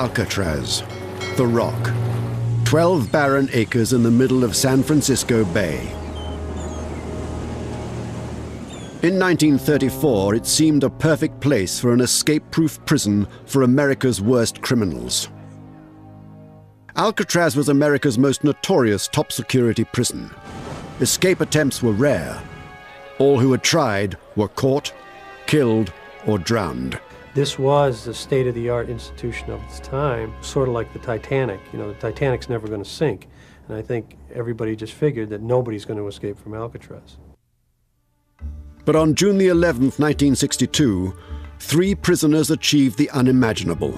Alcatraz, the rock. 12 barren acres in the middle of San Francisco Bay. In 1934, it seemed a perfect place for an escape-proof prison for America's worst criminals. Alcatraz was America's most notorious top-security prison. Escape attempts were rare. All who had tried were caught, killed, or drowned. This was the state-of-the-art institution of its time, sort of like the Titanic. You know, the Titanic's never going to sink. And I think everybody just figured that nobody's going to escape from Alcatraz. But on June the 11th, 1962, three prisoners achieved the unimaginable.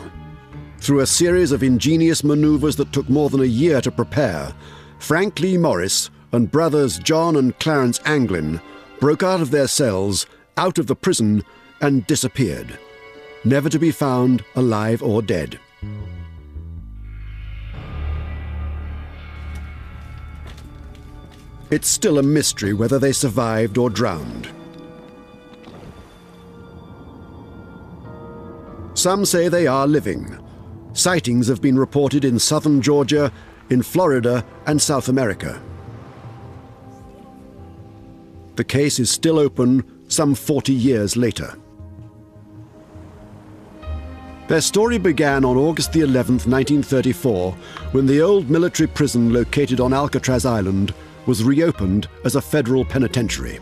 Through a series of ingenious maneuvers that took more than a year to prepare, Frank Lee Morris and brothers John and Clarence Anglin broke out of their cells, out of the prison, and disappeared never to be found alive or dead. It's still a mystery whether they survived or drowned. Some say they are living. Sightings have been reported in southern Georgia, in Florida, and South America. The case is still open some 40 years later. Their story began on August the 11th, 1934, when the old military prison located on Alcatraz Island was reopened as a federal penitentiary.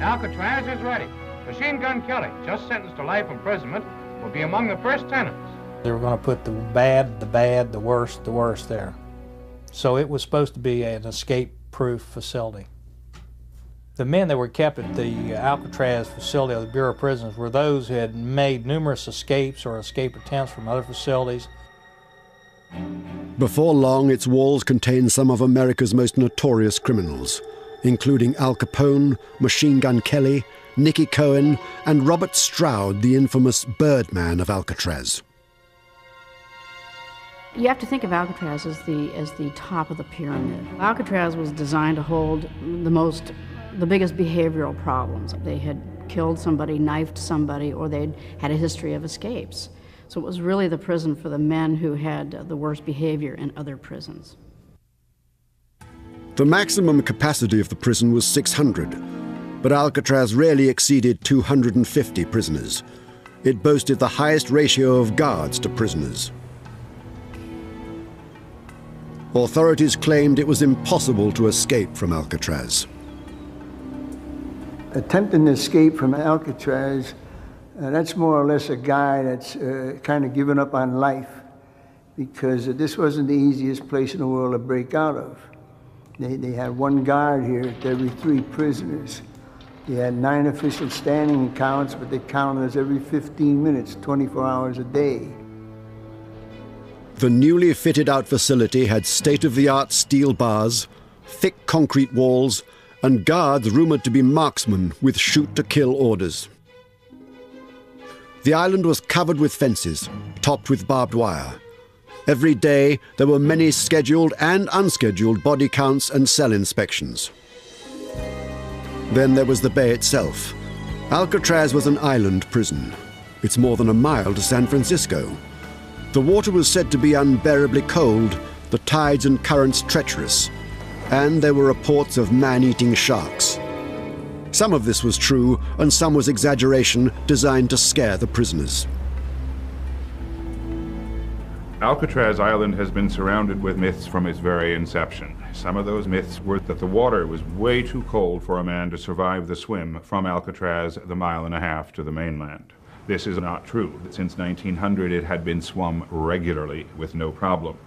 Alcatraz is ready. Machine Gun Kelly, just sentenced to life imprisonment, will be among the first tenants. They were going to put the bad, the bad, the worst, the worst there. So it was supposed to be an escape-proof facility. The men that were kept at the uh, Alcatraz facility of the Bureau of Prisons were those who had made numerous escapes or escape attempts from other facilities. Before long, its walls contained some of America's most notorious criminals, including Al Capone, Machine Gun Kelly, Mickey Cohen, and Robert Stroud, the infamous Birdman of Alcatraz. You have to think of Alcatraz as the, as the top of the pyramid. Alcatraz was designed to hold the most the biggest behavioral problems. They had killed somebody, knifed somebody, or they'd had a history of escapes. So it was really the prison for the men who had the worst behavior in other prisons. The maximum capacity of the prison was 600, but Alcatraz rarely exceeded 250 prisoners. It boasted the highest ratio of guards to prisoners. Authorities claimed it was impossible to escape from Alcatraz attempting to escape from Alcatraz, uh, that's more or less a guy that's uh, kind of given up on life because this wasn't the easiest place in the world to break out of. They, they had one guard here to every three prisoners. They had nine official standing counts, but they counted us every 15 minutes, 24 hours a day. The newly fitted out facility had state of the art steel bars, thick concrete walls, and guards rumored to be marksmen with shoot to kill orders. The island was covered with fences, topped with barbed wire. Every day, there were many scheduled and unscheduled body counts and cell inspections. Then there was the bay itself. Alcatraz was an island prison. It's more than a mile to San Francisco. The water was said to be unbearably cold, the tides and currents treacherous, and there were reports of man-eating sharks. Some of this was true, and some was exaggeration designed to scare the prisoners. Alcatraz Island has been surrounded with myths from its very inception. Some of those myths were that the water was way too cold for a man to survive the swim from Alcatraz the mile and a half to the mainland. This is not true. Since 1900, it had been swum regularly with no problem.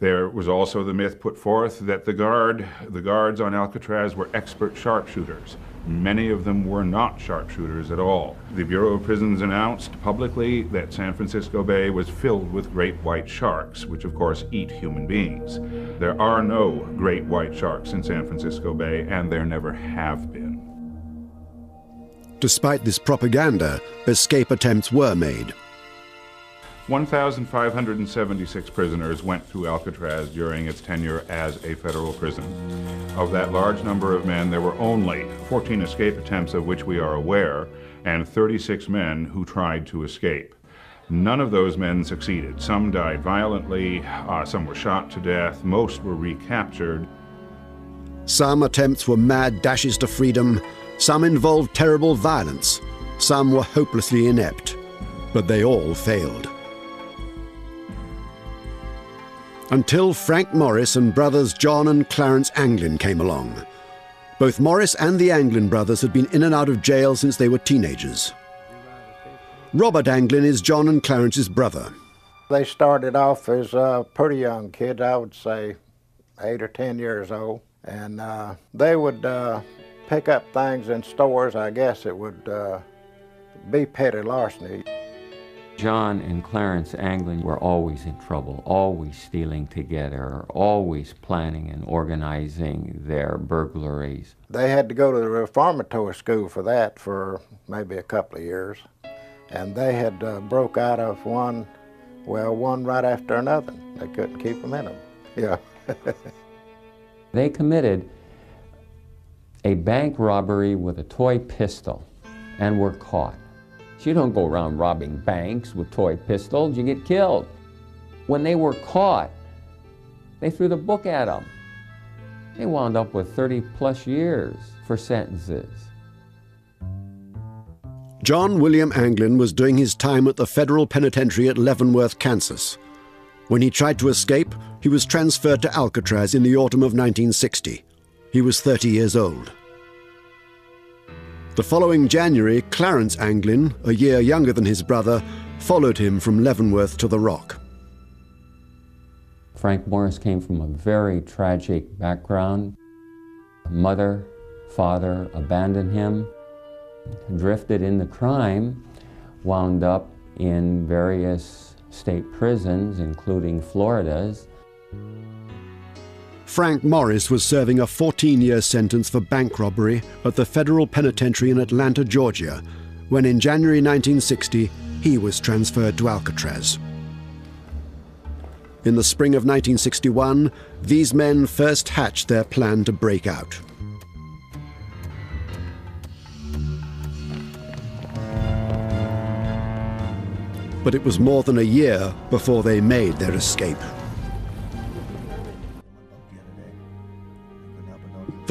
There was also the myth put forth that the guard, the guards on Alcatraz were expert sharpshooters. Many of them were not sharpshooters at all. The Bureau of Prisons announced publicly that San Francisco Bay was filled with great white sharks, which of course eat human beings. There are no great white sharks in San Francisco Bay, and there never have been. Despite this propaganda, escape attempts were made. 1,576 prisoners went through Alcatraz during its tenure as a federal prison. Of that large number of men, there were only 14 escape attempts of which we are aware, and 36 men who tried to escape. None of those men succeeded. Some died violently, uh, some were shot to death, most were recaptured. Some attempts were mad dashes to freedom, some involved terrible violence, some were hopelessly inept, but they all failed. Until Frank Morris and brothers John and Clarence Anglin came along. Both Morris and the Anglin brothers had been in and out of jail since they were teenagers. Robert Anglin is John and Clarence's brother. They started off as uh, pretty young kids, I would say eight or ten years old, and uh, they would uh, pick up things in stores. I guess it would uh, be petty larceny. John and Clarence Anglin were always in trouble, always stealing together, always planning and organizing their burglaries. They had to go to the reformatory school for that for maybe a couple of years and they had uh, broke out of one, well, one right after another. They couldn't keep them in them. Yeah. they committed a bank robbery with a toy pistol and were caught. You don't go around robbing banks with toy pistols, you get killed. When they were caught, they threw the book at them. They wound up with 30 plus years for sentences. John William Anglin was doing his time at the federal penitentiary at Leavenworth, Kansas. When he tried to escape, he was transferred to Alcatraz in the autumn of 1960. He was 30 years old. The following January, Clarence Anglin, a year younger than his brother, followed him from Leavenworth to the Rock. Frank Morris came from a very tragic background. Mother, father abandoned him drifted into crime, wound up in various state prisons, including Florida's. Frank Morris was serving a 14 year sentence for bank robbery at the federal penitentiary in Atlanta, Georgia, when in January 1960 he was transferred to Alcatraz. In the spring of 1961, these men first hatched their plan to break out. but it was more than a year before they made their escape.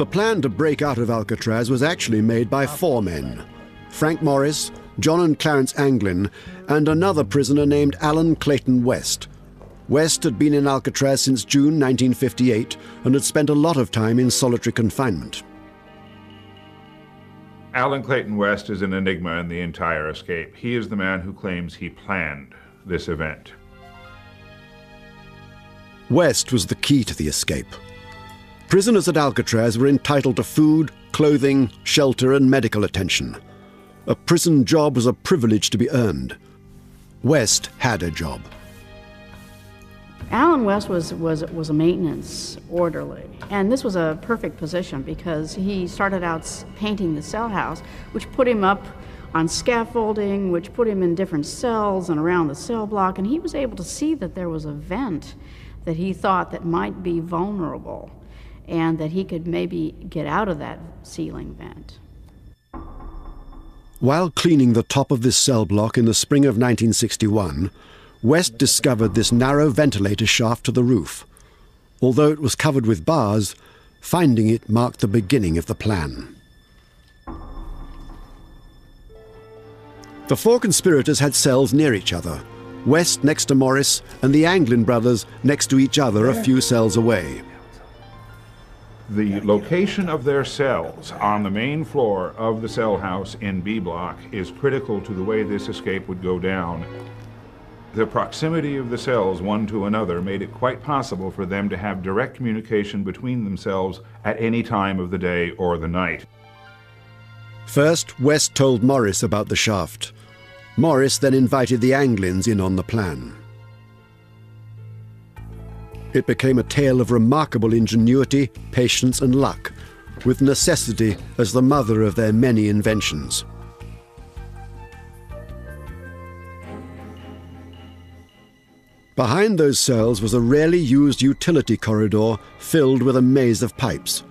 The plan to break out of Alcatraz was actually made by four men Frank Morris, John and Clarence Anglin, and another prisoner named Alan Clayton West. West had been in Alcatraz since June 1958 and had spent a lot of time in solitary confinement. Alan Clayton West is an enigma in the entire escape. He is the man who claims he planned this event. West was the key to the escape. Prisoners at Alcatraz were entitled to food, clothing, shelter, and medical attention. A prison job was a privilege to be earned. West had a job. Alan West was, was, was a maintenance orderly, and this was a perfect position because he started out painting the cell house, which put him up on scaffolding, which put him in different cells and around the cell block, and he was able to see that there was a vent that he thought that might be vulnerable and that he could maybe get out of that ceiling vent. While cleaning the top of this cell block in the spring of 1961, West discovered this narrow ventilator shaft to the roof. Although it was covered with bars, finding it marked the beginning of the plan. The four conspirators had cells near each other, West next to Morris and the Anglin brothers next to each other a few cells away. The location of their cells on the main floor of the cell house in B Block is critical to the way this escape would go down. The proximity of the cells one to another made it quite possible for them to have direct communication between themselves at any time of the day or the night. First, West told Morris about the shaft. Morris then invited the Anglins in on the plan. It became a tale of remarkable ingenuity, patience, and luck, with necessity as the mother of their many inventions. Behind those cells was a rarely used utility corridor filled with a maze of pipes.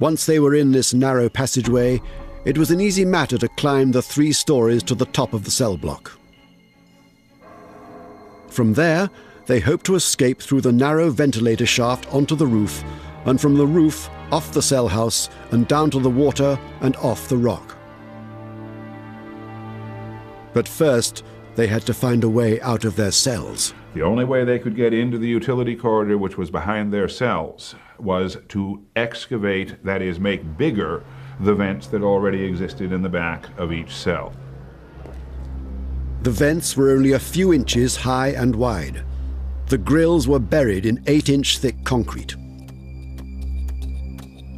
Once they were in this narrow passageway, it was an easy matter to climb the three stories to the top of the cell block. From there, they hoped to escape through the narrow ventilator shaft onto the roof, and from the roof off the cell house and down to the water and off the rock. But first, they had to find a way out of their cells. The only way they could get into the utility corridor, which was behind their cells, was to excavate, that is, make bigger, the vents that already existed in the back of each cell. The vents were only a few inches high and wide. The grills were buried in eight inch thick concrete.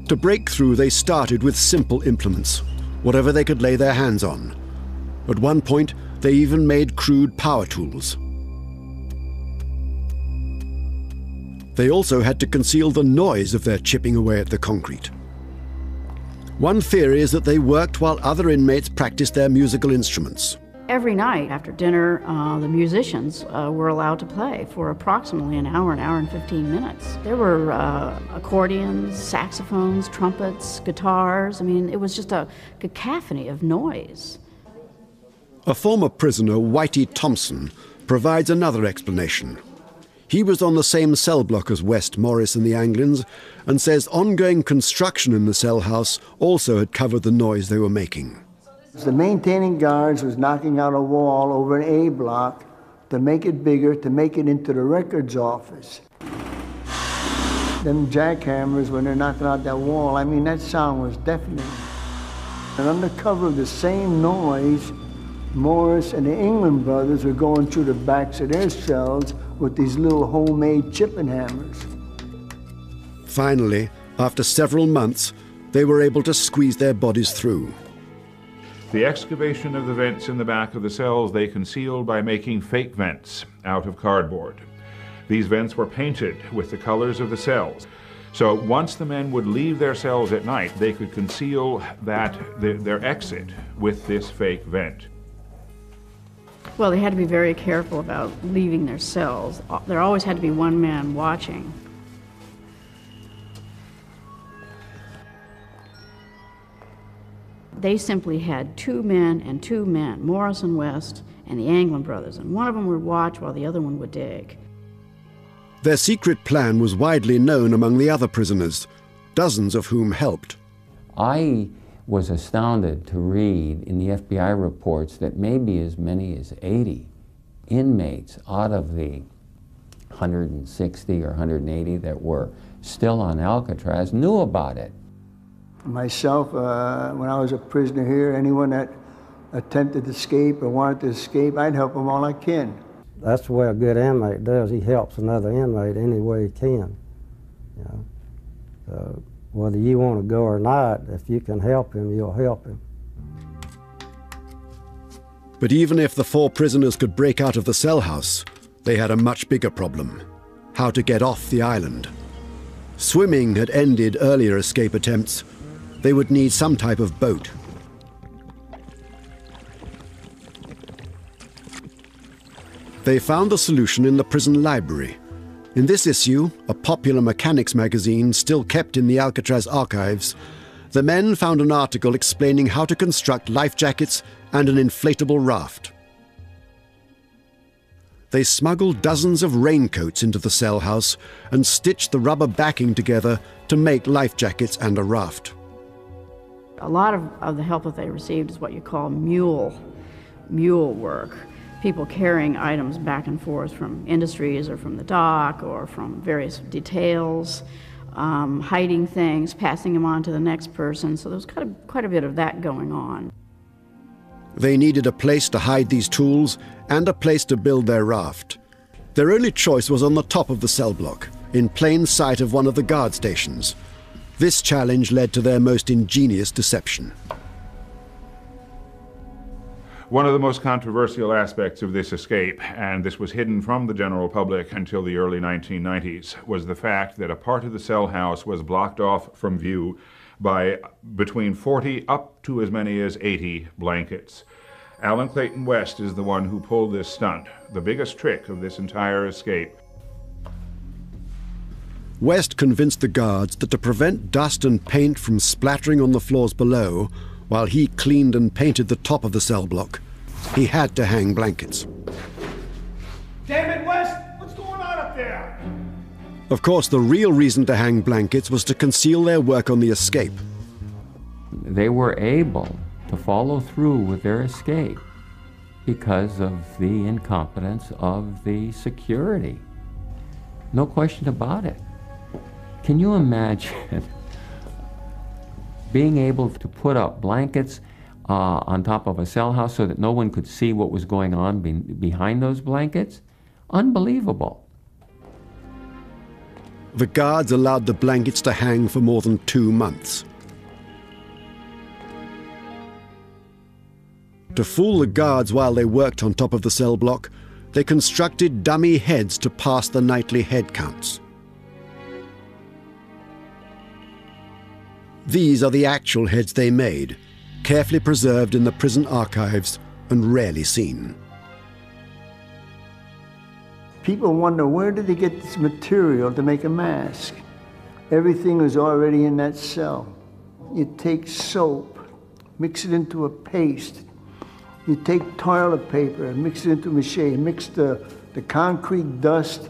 To break through, they started with simple implements, whatever they could lay their hands on. At one point, they even made crude power tools. They also had to conceal the noise of their chipping away at the concrete. One theory is that they worked while other inmates practiced their musical instruments. Every night after dinner, uh, the musicians uh, were allowed to play for approximately an hour, an hour and 15 minutes. There were uh, accordions, saxophones, trumpets, guitars. I mean, it was just a cacophony of noise. A former prisoner, Whitey Thompson, provides another explanation. He was on the same cell block as West Morris and the Anglins and says ongoing construction in the cell house also had covered the noise they were making. The maintaining guards was knocking out a wall over an A block to make it bigger, to make it into the records office. Them jackhammers, when they're knocking out that wall, I mean, that sound was deafening. And under cover of the same noise, Morris and the Anglin brothers were going through the backs of their cells with these little homemade chipping hammers. Finally, after several months, they were able to squeeze their bodies through. The excavation of the vents in the back of the cells they concealed by making fake vents out of cardboard. These vents were painted with the colors of the cells. So once the men would leave their cells at night, they could conceal that their exit with this fake vent. Well, they had to be very careful about leaving their cells. There always had to be one man watching. They simply had two men and two men, Morris and West and the Anglin brothers, and one of them would watch while the other one would dig. Their secret plan was widely known among the other prisoners, dozens of whom helped. I was astounded to read in the FBI reports that maybe as many as 80 inmates out of the 160 or 180 that were still on Alcatraz knew about it. Myself, uh, when I was a prisoner here, anyone that attempted to escape or wanted to escape, I'd help them all I can. That's the way a good inmate does. He helps another inmate any way he can. You know? So whether you want to go or not, if you can help him, you'll help him. But even if the four prisoners could break out of the cell house, they had a much bigger problem how to get off the island. Swimming had ended earlier escape attempts. They would need some type of boat. They found the solution in the prison library. In this issue, a popular mechanics magazine still kept in the Alcatraz archives, the men found an article explaining how to construct life jackets and an inflatable raft. They smuggled dozens of raincoats into the cell house and stitched the rubber backing together to make life jackets and a raft. A lot of, of the help that they received is what you call mule, mule work people carrying items back and forth from industries or from the dock or from various details, um, hiding things, passing them on to the next person. So there was quite a, quite a bit of that going on. They needed a place to hide these tools and a place to build their raft. Their only choice was on the top of the cell block, in plain sight of one of the guard stations. This challenge led to their most ingenious deception. One of the most controversial aspects of this escape, and this was hidden from the general public until the early 1990s, was the fact that a part of the cell house was blocked off from view by between 40 up to as many as 80 blankets. Alan Clayton West is the one who pulled this stunt, the biggest trick of this entire escape. West convinced the guards that to prevent dust and paint from splattering on the floors below, while he cleaned and painted the top of the cell block. He had to hang blankets. Damn it, West! What's going on up there? Of course, the real reason to hang blankets was to conceal their work on the escape. They were able to follow through with their escape because of the incompetence of the security. No question about it. Can you imagine being able to put up blankets uh, on top of a cell house so that no one could see what was going on be behind those blankets? Unbelievable. The guards allowed the blankets to hang for more than two months. To fool the guards while they worked on top of the cell block, they constructed dummy heads to pass the nightly head counts. These are the actual heads they made, carefully preserved in the prison archives and rarely seen. People wonder where did they get this material to make a mask? Everything was already in that cell. You take soap, mix it into a paste. You take toilet paper and mix it into mache, mix the, the concrete dust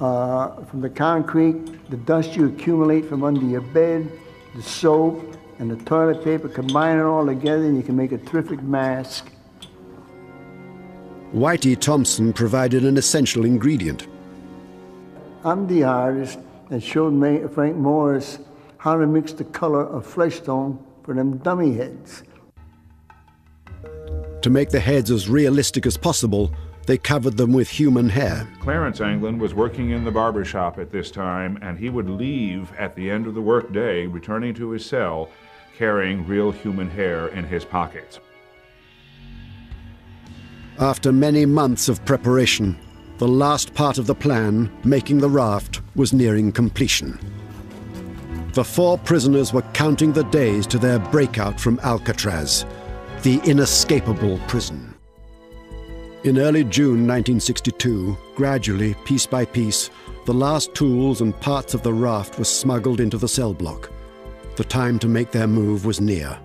uh, from the concrete, the dust you accumulate from under your bed, the soap, and the toilet paper, combine it all together and you can make a terrific mask. Whitey Thompson provided an essential ingredient. I'm the artist that showed Frank Morris how to mix the color of flesh tone for them dummy heads. To make the heads as realistic as possible, they covered them with human hair. Clarence Anglin was working in the barber shop at this time, and he would leave at the end of the workday, returning to his cell, carrying real human hair in his pockets. After many months of preparation, the last part of the plan, making the raft, was nearing completion. The four prisoners were counting the days to their breakout from Alcatraz, the inescapable prison. In early June 1962, gradually, piece by piece, the last tools and parts of the raft were smuggled into the cell block. The time to make their move was near.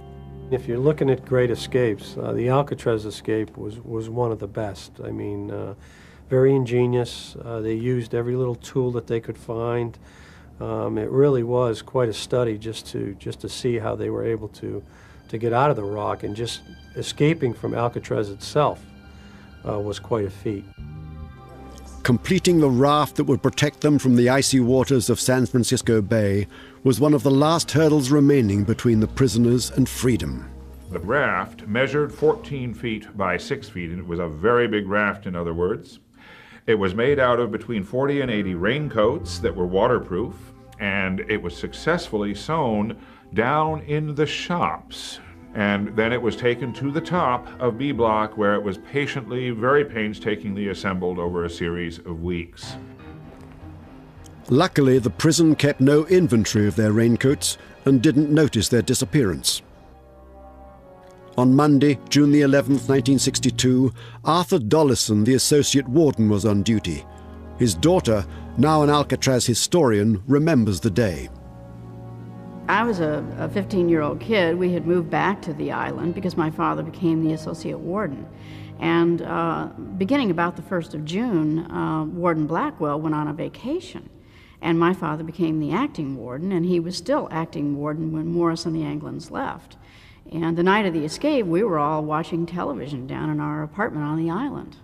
If you're looking at great escapes, uh, the Alcatraz escape was, was one of the best. I mean, uh, very ingenious. Uh, they used every little tool that they could find. Um, it really was quite a study just to just to see how they were able to to get out of the rock and just escaping from Alcatraz itself uh, was quite a feat. Completing the raft that would protect them from the icy waters of San Francisco Bay was one of the last hurdles remaining between the prisoners and freedom. The raft measured 14 feet by 6 feet, and it was a very big raft, in other words. It was made out of between 40 and 80 raincoats that were waterproof, and it was successfully sewn down in the shops. And then it was taken to the top of B Block, where it was patiently, very painstakingly assembled over a series of weeks. Luckily, the prison kept no inventory of their raincoats and didn't notice their disappearance. On Monday, June the 11th, 1962, Arthur Dollison, the associate warden, was on duty. His daughter, now an Alcatraz historian, remembers the day. I was a 15 year old kid. We had moved back to the island because my father became the associate warden. And uh, beginning about the 1st of June, uh, Warden Blackwell went on a vacation. And my father became the acting warden, and he was still acting warden when Morris and the Anglins left. And the night of the escape, we were all watching television down in our apartment on the island.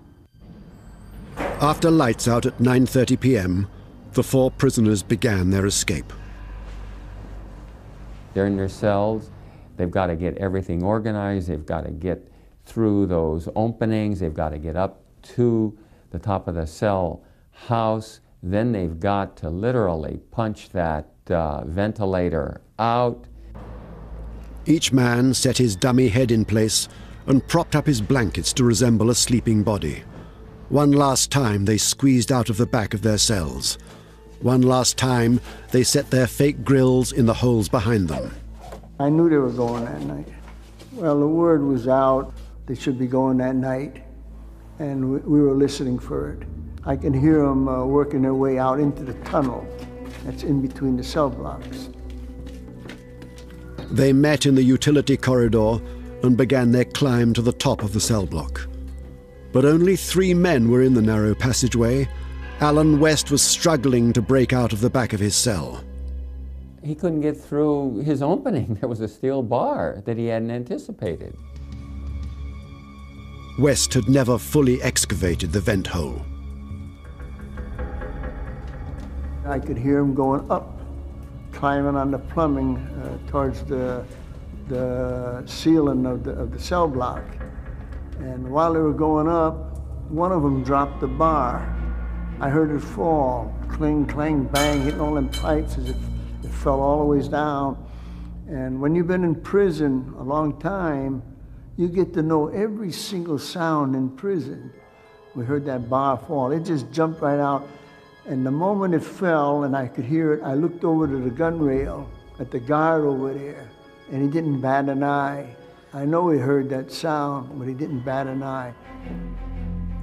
After lights out at 9:30 p.m., the four prisoners began their escape. They're in their cells. They've got to get everything organized. They've got to get through those openings. They've got to get up to the top of the cell house. Then they've got to literally punch that uh, ventilator out. Each man set his dummy head in place and propped up his blankets to resemble a sleeping body. One last time they squeezed out of the back of their cells. One last time they set their fake grills in the holes behind them. I knew they were going that night. Well, the word was out they should be going that night, and we, we were listening for it. I can hear them uh, working their way out into the tunnel that's in between the cell blocks. They met in the utility corridor and began their climb to the top of the cell block. But only three men were in the narrow passageway, Alan West was struggling to break out of the back of his cell. He couldn't get through his opening. There was a steel bar that he hadn't anticipated. West had never fully excavated the vent hole. I could hear him going up, climbing on the plumbing uh, towards the, the ceiling of the, of the cell block. And while they were going up, one of them dropped the bar. I heard it fall, cling, clang, bang, hitting all them pipes as if it fell all the ways down. And when you've been in prison a long time, you get to know every single sound in prison. We heard that bar fall. It just jumped right out. And the moment it fell and I could hear it, I looked over to the gun rail at the guard over there, and he didn't bat an eye. I know he heard that sound, but he didn't bat an eye.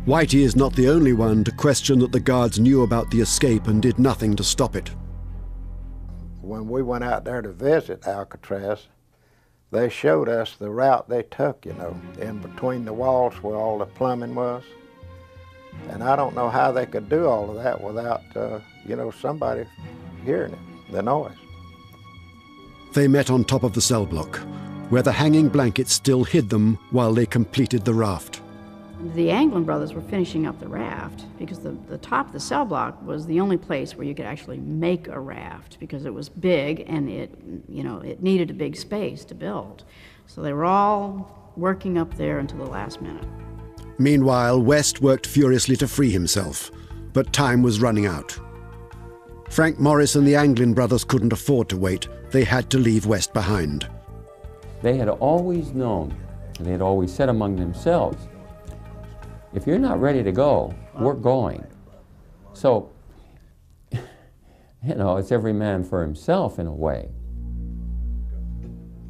Whitey is not the only one to question that the guards knew about the escape and did nothing to stop it. When we went out there to visit Alcatraz, they showed us the route they took, you know, in between the walls where all the plumbing was. And I don't know how they could do all of that without, uh, you know, somebody hearing it, the noise. They met on top of the cell block, where the hanging blanket still hid them while they completed the raft. The Anglin brothers were finishing up the raft because the, the top of the cell block was the only place where you could actually make a raft because it was big and it, you know, it needed a big space to build. So they were all working up there until the last minute. Meanwhile, West worked furiously to free himself, but time was running out. Frank Morris and the Anglin brothers couldn't afford to wait. They had to leave West behind. They had always known, and they had always said among themselves, if you're not ready to go, we're going. So, you know, it's every man for himself in a way.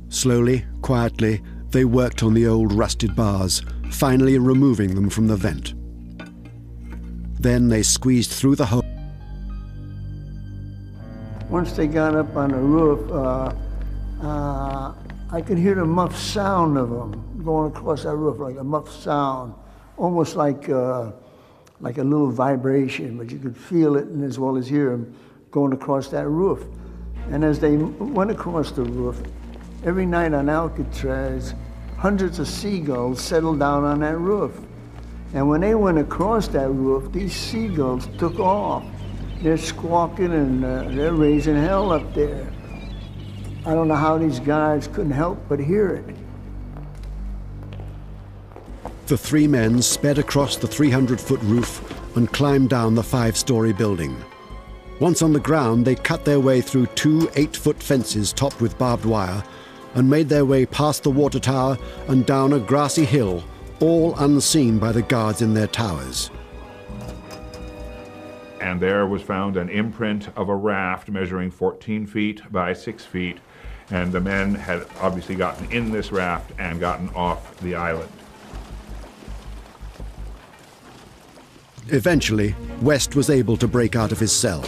Slowly, quietly, they worked on the old rusted bars, finally removing them from the vent. Then they squeezed through the hole. Once they got up on the roof, uh, uh, I could hear the muffled sound of them going across that roof, like a muffled sound, almost like, uh, like a little vibration, but you could feel it and as well as hear them going across that roof. And as they went across the roof, every night on Alcatraz, hundreds of seagulls settled down on that roof. And when they went across that roof, these seagulls took off. They're squawking and uh, they're raising hell up there. I don't know how these guys couldn't help but hear it. The three men sped across the 300 foot roof and climbed down the five story building. Once on the ground, they cut their way through two eight foot fences topped with barbed wire and made their way past the water tower and down a grassy hill, all unseen by the guards in their towers. And there was found an imprint of a raft measuring 14 feet by 6 feet, and the men had obviously gotten in this raft and gotten off the island. Eventually, West was able to break out of his cell.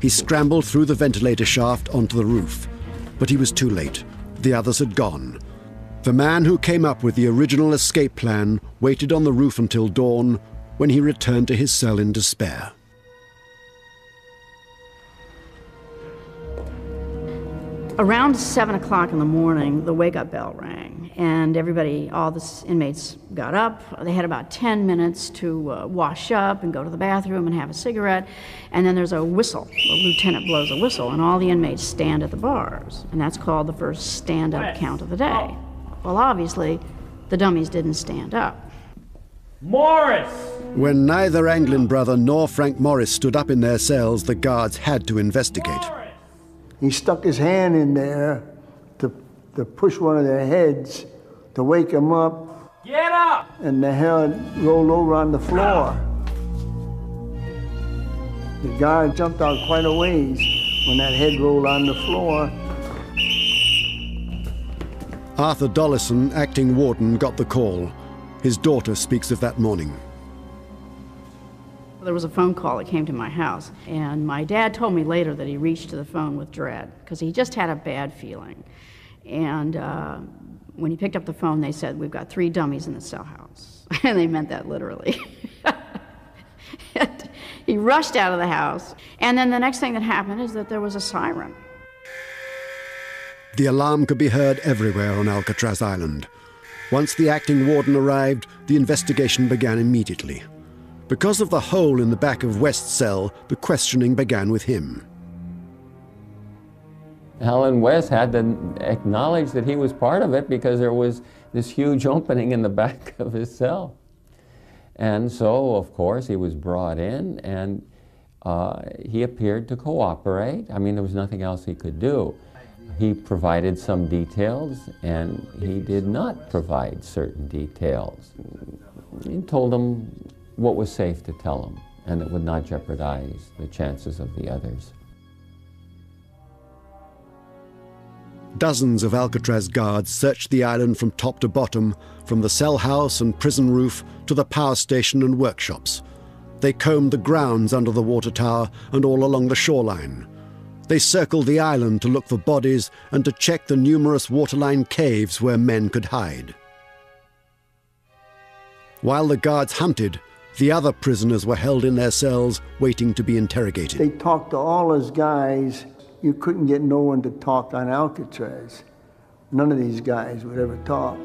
He scrambled through the ventilator shaft onto the roof, but he was too late. The others had gone. The man who came up with the original escape plan waited on the roof until dawn when he returned to his cell in despair. Around 7 o'clock in the morning, the wake up bell rang, and everybody, all the inmates got up. They had about 10 minutes to uh, wash up and go to the bathroom and have a cigarette. And then there's a whistle. The lieutenant blows a whistle, and all the inmates stand at the bars. And that's called the first stand up count of the day. Well, obviously, the dummies didn't stand up. Morris! When neither Anglin brother nor Frank Morris stood up in their cells, the guards had to investigate. He stuck his hand in there to, to push one of their heads to wake him up. Get up! And the head rolled over on the floor. The guard jumped out quite a ways when that head rolled on the floor. Arthur Dollison, acting warden, got the call. His daughter speaks of that morning. There was a phone call that came to my house, and my dad told me later that he reached to the phone with dread because he just had a bad feeling. And uh, when he picked up the phone, they said, We've got three dummies in the cell house. and they meant that literally. he rushed out of the house. And then the next thing that happened is that there was a siren. The alarm could be heard everywhere on Alcatraz Island. Once the acting warden arrived, the investigation began immediately. Because of the hole in the back of West's cell, the questioning began with him. Alan West had to acknowledge that he was part of it because there was this huge opening in the back of his cell. And so, of course, he was brought in and uh, he appeared to cooperate. I mean, there was nothing else he could do. He provided some details and he did not provide certain details. He told them what was safe to tell them and that would not jeopardize the chances of the others. Dozens of Alcatraz guards searched the island from top to bottom, from the cell house and prison roof to the power station and workshops. They combed the grounds under the water tower and all along the shoreline. They circled the island to look for bodies and to check the numerous waterline caves where men could hide. While the guards hunted, the other prisoners were held in their cells waiting to be interrogated. They talked to all his guys you couldn't get no one to talk on Alcatraz. None of these guys would ever talk.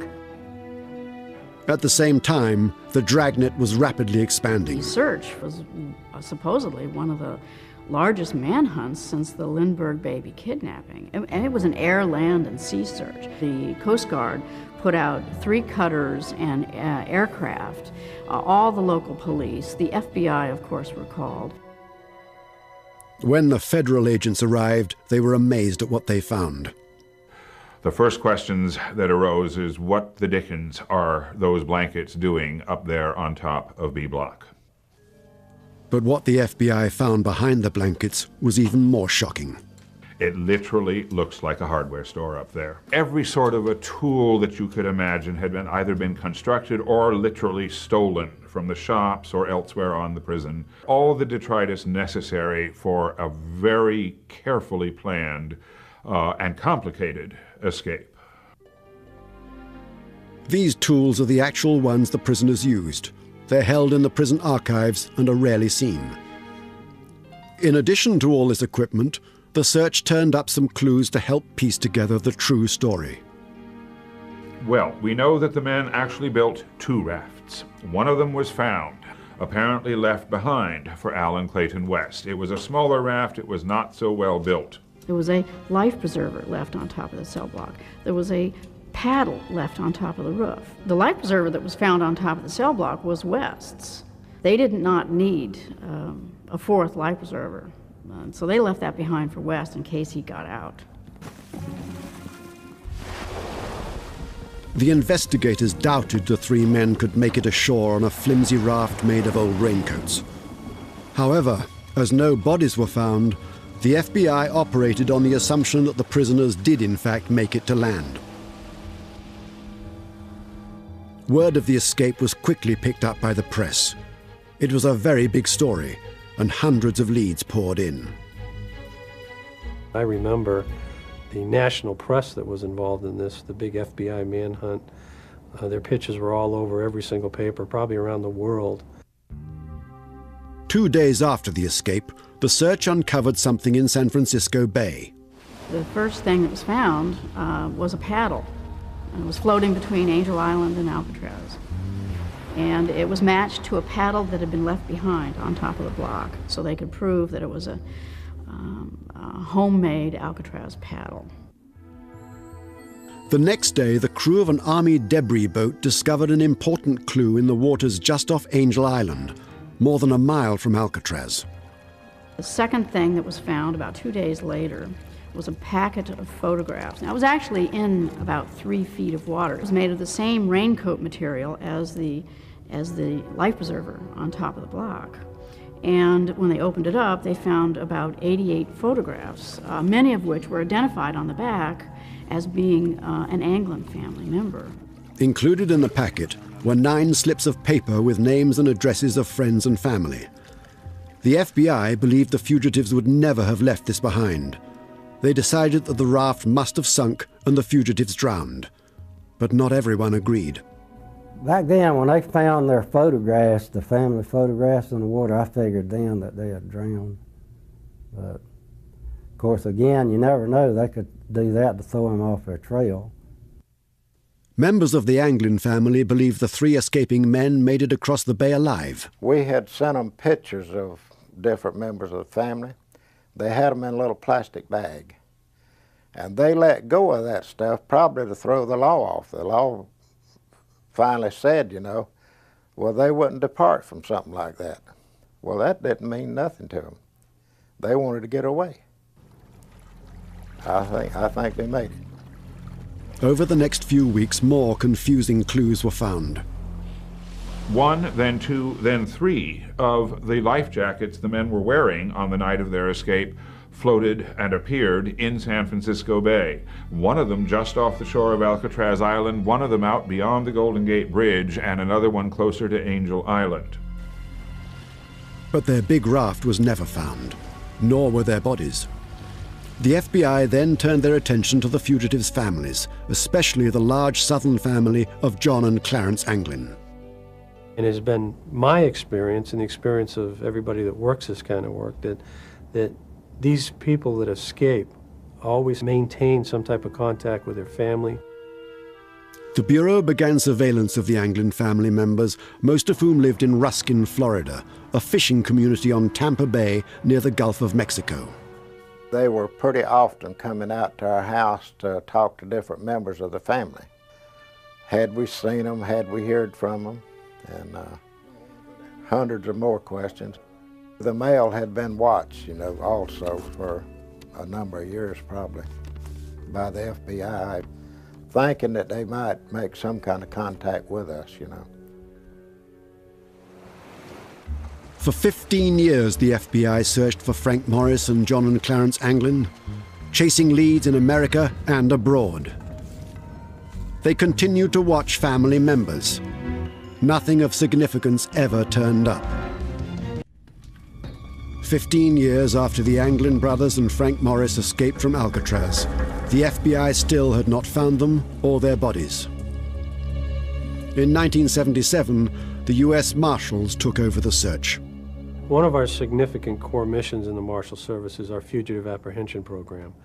At the same time, the dragnet was rapidly expanding. The search was uh, supposedly one of the largest manhunts since the Lindbergh baby kidnapping. And it was an air, land, and sea search. The Coast Guard put out three cutters and uh, aircraft, uh, all the local police, the FBI, of course, were called. When the federal agents arrived, they were amazed at what they found. The first questions that arose is what the dickens are those blankets doing up there on top of B Block? But what the FBI found behind the blankets was even more shocking. It literally looks like a hardware store up there. Every sort of a tool that you could imagine had been either been constructed or literally stolen from the shops or elsewhere on the prison. All the detritus necessary for a very carefully planned uh, and complicated escape. These tools are the actual ones the prisoners used. They're held in the prison archives and are rarely seen. In addition to all this equipment, the search turned up some clues to help piece together the true story. Well, we know that the men actually built two rafts. One of them was found, apparently left behind for Alan Clayton West. It was a smaller raft, it was not so well built. There was a life preserver left on top of the cell block. There was a paddle left on top of the roof. The life preserver that was found on top of the cell block was West's. They did not need um, a fourth life preserver. Uh, so they left that behind for West in case he got out. The investigators doubted the three men could make it ashore on a flimsy raft made of old raincoats. However, as no bodies were found, the FBI operated on the assumption that the prisoners did in fact make it to land. Word of the escape was quickly picked up by the press. It was a very big story, and hundreds of leads poured in. I remember the national press that was involved in this, the big FBI manhunt. Uh, their pictures were all over every single paper, probably around the world. Two days after the escape, the search uncovered something in San Francisco Bay. The first thing that was found uh, was a paddle. It was floating between Angel Island and Alcatraz and it was matched to a paddle that had been left behind on top of the block so they could prove that it was a, um, a homemade Alcatraz paddle. The next day, the crew of an Army debris boat discovered an important clue in the waters just off Angel Island, more than a mile from Alcatraz. The second thing that was found about two days later was a packet of photographs. Now, it was actually in about three feet of water. It was made of the same raincoat material as the, as the life preserver on top of the block. And when they opened it up, they found about 88 photographs, uh, many of which were identified on the back as being uh, an Anglin family member. Included in the packet were nine slips of paper with names and addresses of friends and family. The FBI believed the fugitives would never have left this behind they decided that the raft must have sunk and the fugitives drowned. But not everyone agreed. Back then, when they found their photographs, the family photographs in the water, I figured then that they had drowned. But of course, again, you never know. They could do that to throw them off their trail. Members of the Anglin family believe the three escaping men made it across the bay alive. We had sent them pictures of different members of the family. They had them in a little plastic bag. And they let go of that stuff probably to throw the law off. The law finally said, you know, well, they wouldn't depart from something like that. Well, that didn't mean nothing to them. They wanted to get away. I think, I think they made it. Over the next few weeks, more confusing clues were found. One, then two, then three of the life jackets the men were wearing on the night of their escape floated and appeared in San Francisco Bay. One of them just off the shore of Alcatraz Island, one of them out beyond the Golden Gate Bridge, and another one closer to Angel Island. But their big raft was never found, nor were their bodies. The FBI then turned their attention to the fugitives' families, especially the large southern family of John and Clarence Anglin. And it has been my experience and the experience of everybody that works this kind of work that, that these people that escape always maintain some type of contact with their family. The Bureau began surveillance of the Anglin family members, most of whom lived in Ruskin, Florida, a fishing community on Tampa Bay near the Gulf of Mexico. They were pretty often coming out to our house to talk to different members of the family. Had we seen them, had we heard from them, and uh, hundreds of more questions. The mail had been watched, you know, also for a number of years probably by the FBI, thinking that they might make some kind of contact with us, you know. For 15 years, the FBI searched for Frank Morris and John and Clarence Anglin, chasing leads in America and abroad. They continued to watch family members. Nothing of significance ever turned up. Fifteen years after the Anglin brothers and Frank Morris escaped from Alcatraz, the FBI still had not found them or their bodies. In 1977, the U.S. Marshals took over the search. One of our significant core missions in the Marshal Service is our Fugitive Apprehension Program.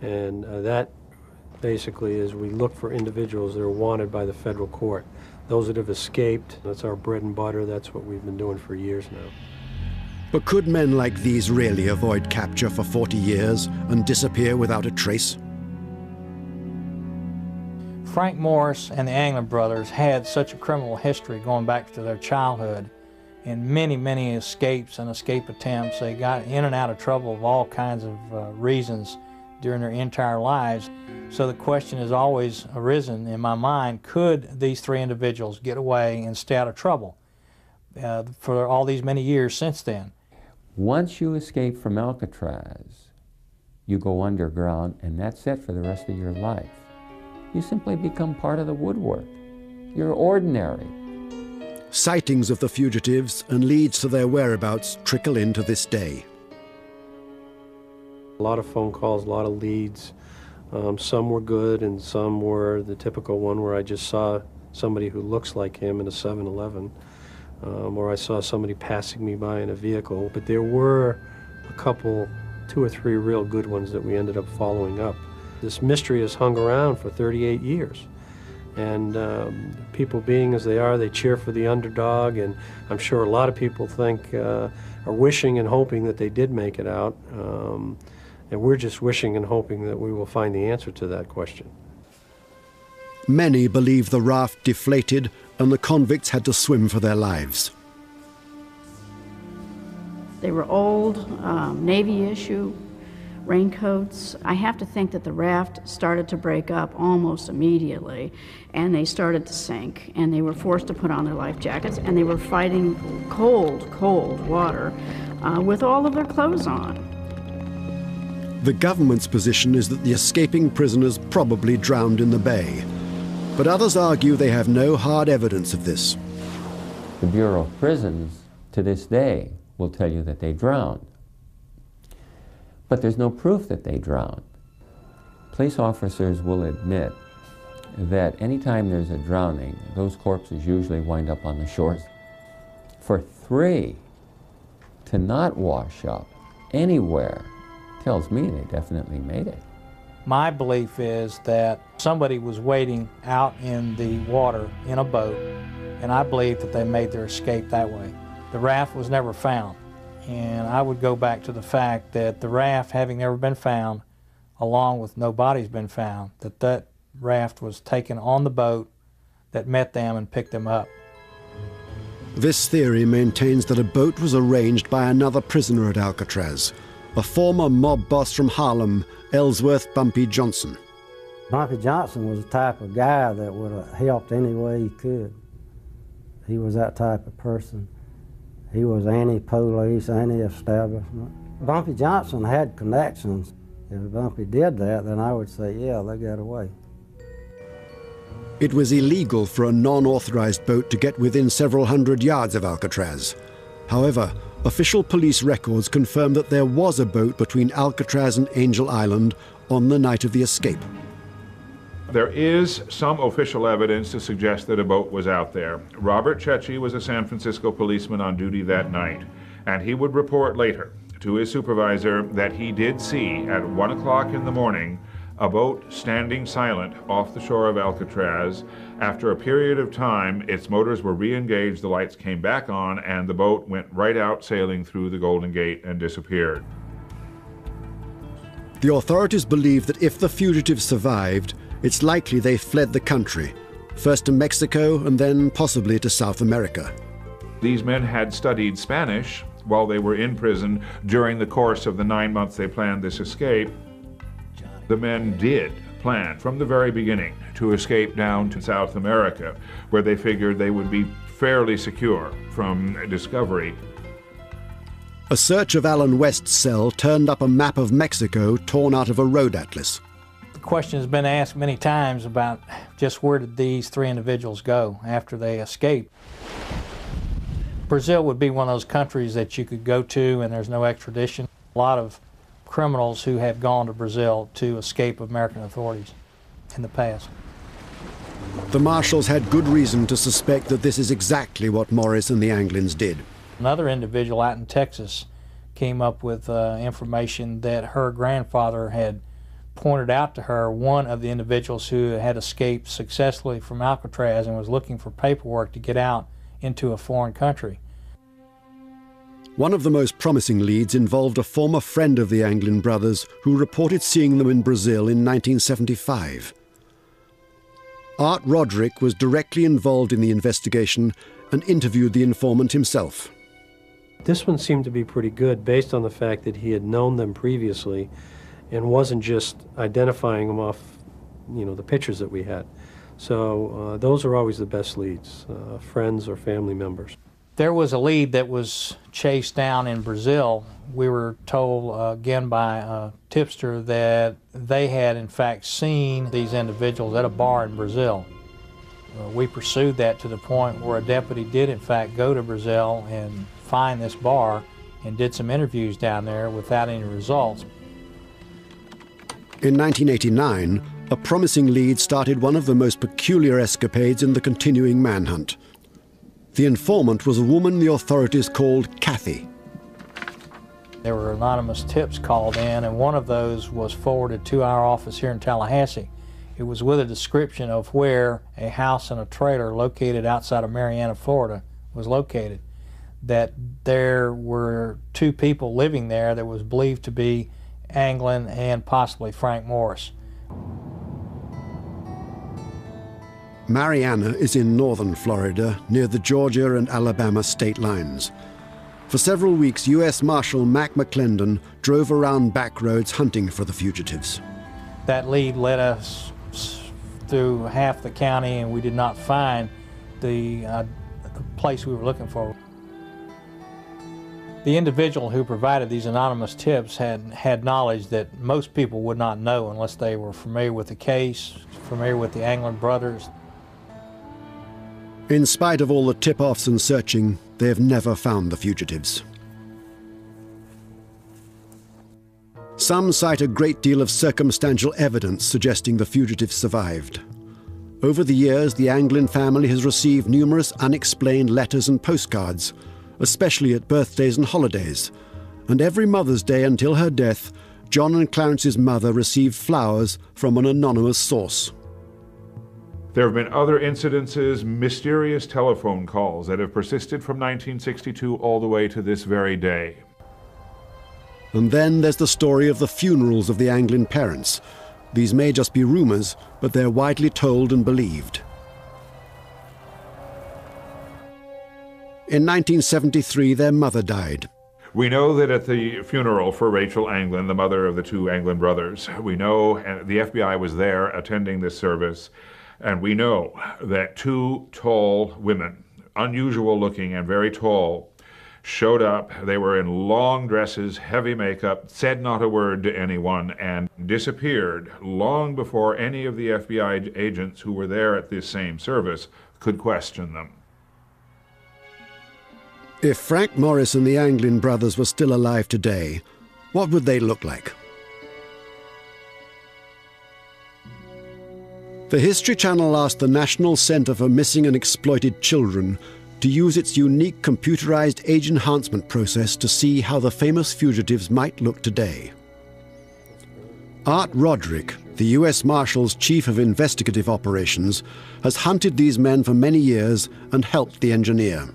And uh, that basically is we look for individuals that are wanted by the federal court. Those that have escaped, that's our bread and butter, that's what we've been doing for years now. But could men like these really avoid capture for 40 years and disappear without a trace? Frank Morris and the Anglin brothers had such a criminal history going back to their childhood and many, many escapes and escape attempts. They got in and out of trouble of all kinds of uh, reasons during their entire lives. So the question has always arisen in my mind, could these three individuals get away and stay out of trouble uh, for all these many years since then? Once you escape from Alcatraz, you go underground, and that's it for the rest of your life. You simply become part of the woodwork. You're ordinary. Sightings of the fugitives and leads to their whereabouts trickle in to this day. A lot of phone calls, a lot of leads. Um, some were good, and some were the typical one where I just saw somebody who looks like him in a 7 Eleven um, or I saw somebody passing me by in a vehicle. But there were a couple, two or three real good ones that we ended up following up. This mystery has hung around for 38 years. And um, people being as they are, they cheer for the underdog, and I'm sure a lot of people think, uh, are wishing and hoping that they did make it out. Um, and we're just wishing and hoping that we will find the answer to that question. Many believe the raft deflated and the convicts had to swim for their lives. They were old, um, Navy issue, raincoats. I have to think that the raft started to break up almost immediately, and they started to sink, and they were forced to put on their life jackets, and they were fighting cold, cold water uh, with all of their clothes on. The government's position is that the escaping prisoners probably drowned in the bay, but others argue they have no hard evidence of this. The Bureau of Prisons, to this day, will tell you that they drowned. But there's no proof that they drowned. Police officers will admit that anytime there's a drowning, those corpses usually wind up on the shores. For three to not wash up anywhere tells me they definitely made it. My belief is that somebody was waiting out in the water in a boat, and I believe that they made their escape that way. The raft was never found, and I would go back to the fact that the raft, having never been found, along with no bodies been found, that that raft was taken on the boat that met them and picked them up. This theory maintains that a boat was arranged by another prisoner at Alcatraz, a former mob boss from Harlem, Ellsworth Bumpy Johnson. Bumpy Johnson was the type of guy that would have helped any way he could. He was that type of person. He was anti-police, anti-establishment. Bumpy Johnson had connections. If Bumpy did that, then I would say, yeah, they got away. It was illegal for a non-authorized boat to get within several hundred yards of Alcatraz. However, official police records confirm that there was a boat between Alcatraz and Angel Island on the night of the escape. There is some official evidence to suggest that a boat was out there. Robert Cecchi was a San Francisco policeman on duty that night, and he would report later to his supervisor that he did see at 1 o'clock in the morning a boat standing silent off the shore of Alcatraz. After a period of time, its motors were re engaged, the lights came back on, and the boat went right out sailing through the Golden Gate and disappeared. The authorities believe that if the fugitives survived, it's likely they fled the country, first to Mexico and then possibly to South America. These men had studied Spanish while they were in prison during the course of the nine months they planned this escape. The men did plan from the very beginning to escape down to South America, where they figured they would be fairly secure from discovery. A search of Allen West's cell turned up a map of Mexico torn out of a road atlas. The question has been asked many times about just where did these three individuals go after they escaped. Brazil would be one of those countries that you could go to and there's no extradition. A lot of criminals who have gone to Brazil to escape American authorities in the past. The marshals had good reason to suspect that this is exactly what Morris and the Anglins did. Another individual out in Texas came up with uh, information that her grandfather had pointed out to her one of the individuals who had escaped successfully from Alcatraz and was looking for paperwork to get out into a foreign country. One of the most promising leads involved a former friend of the Anglin brothers who reported seeing them in Brazil in 1975. Art Roderick was directly involved in the investigation and interviewed the informant himself. This one seemed to be pretty good based on the fact that he had known them previously and wasn't just identifying them off, you know, the pictures that we had. So uh, those are always the best leads, uh, friends or family members. There was a lead that was chased down in Brazil. We were told uh, again by a tipster that they had in fact seen these individuals at a bar in Brazil. Uh, we pursued that to the point where a deputy did in fact go to Brazil and find this bar and did some interviews down there without any results. In 1989, a promising lead started one of the most peculiar escapades in the continuing manhunt. The informant was a woman the authorities called Kathy. There were anonymous tips called in, and one of those was forwarded to our office here in Tallahassee. It was with a description of where a house and a trailer located outside of Marianna, Florida, was located. That there were two people living there that was believed to be Anglin and possibly Frank Morris. Marianna is in northern Florida, near the Georgia and Alabama state lines. For several weeks, U.S. Marshal Mac McClendon drove around back roads hunting for the fugitives. That lead led us through half the county, and we did not find the, uh, the place we were looking for. The individual who provided these anonymous tips had, had knowledge that most people would not know unless they were familiar with the case, familiar with the Anglin brothers. In spite of all the tip-offs and searching, they have never found the fugitives. Some cite a great deal of circumstantial evidence suggesting the fugitives survived. Over the years, the Anglin family has received numerous unexplained letters and postcards, especially at birthdays and holidays. And every Mother's Day until her death, John and Clarence's mother received flowers from an anonymous source. There have been other incidences, mysterious telephone calls that have persisted from 1962 all the way to this very day. And then there's the story of the funerals of the Anglin parents. These may just be rumours, but they're widely told and believed. In 1973, their mother died. We know that at the funeral for Rachel Anglin, the mother of the two Anglin brothers, we know uh, the FBI was there attending this service, and we know that two tall women, unusual looking and very tall, showed up. They were in long dresses, heavy makeup, said not a word to anyone, and disappeared long before any of the FBI agents who were there at this same service could question them. If Frank Morris and the Anglin brothers were still alive today, what would they look like? The History Channel asked the National Center for Missing and Exploited Children to use its unique computerized age enhancement process to see how the famous fugitives might look today. Art Roderick, the U.S. Marshal's Chief of Investigative Operations, has hunted these men for many years and helped the engineer.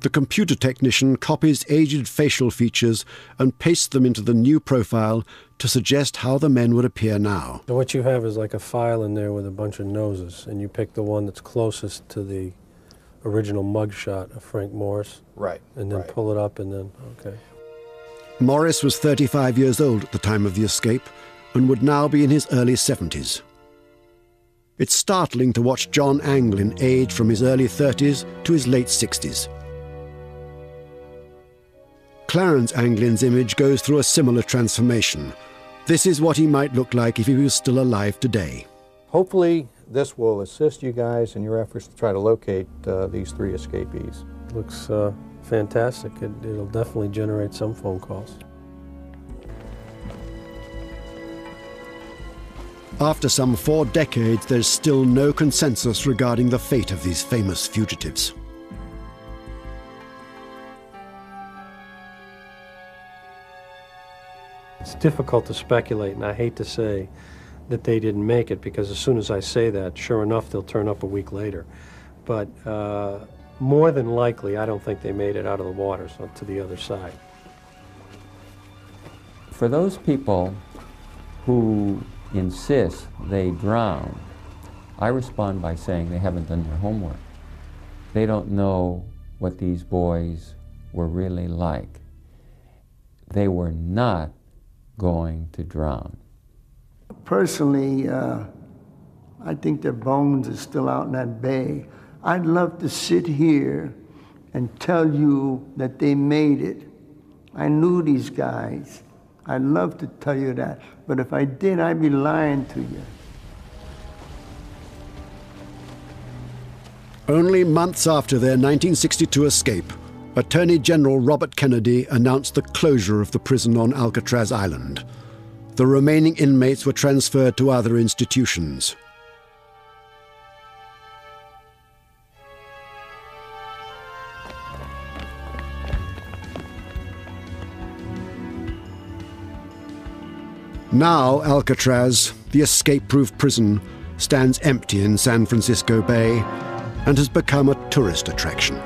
The computer technician copies aged facial features and pastes them into the new profile to suggest how the men would appear now. So what you have is like a file in there with a bunch of noses, and you pick the one that's closest to the original mugshot of Frank Morris. Right. And then right. pull it up, and then, okay. Morris was 35 years old at the time of the escape and would now be in his early 70s. It's startling to watch John Anglin age from his early 30s to his late 60s. Clarence Anglin's image goes through a similar transformation. This is what he might look like if he was still alive today. Hopefully, this will assist you guys in your efforts to try to locate uh, these three escapees. Looks uh, fantastic. It, it'll definitely generate some phone calls. After some four decades, there's still no consensus regarding the fate of these famous fugitives. It's difficult to speculate, and I hate to say that they didn't make it because as soon as I say that, sure enough, they'll turn up a week later. But uh, more than likely, I don't think they made it out of the water so to the other side. For those people who insist they drown, I respond by saying they haven't done their homework. They don't know what these boys were really like. They were not going to drown. Personally, uh, I think their bones are still out in that bay. I'd love to sit here and tell you that they made it. I knew these guys. I'd love to tell you that. But if I did, I'd be lying to you. Only months after their 1962 escape, Attorney General Robert Kennedy announced the closure of the prison on Alcatraz Island. The remaining inmates were transferred to other institutions. Now, Alcatraz, the escape proof prison, stands empty in San Francisco Bay and has become a tourist attraction.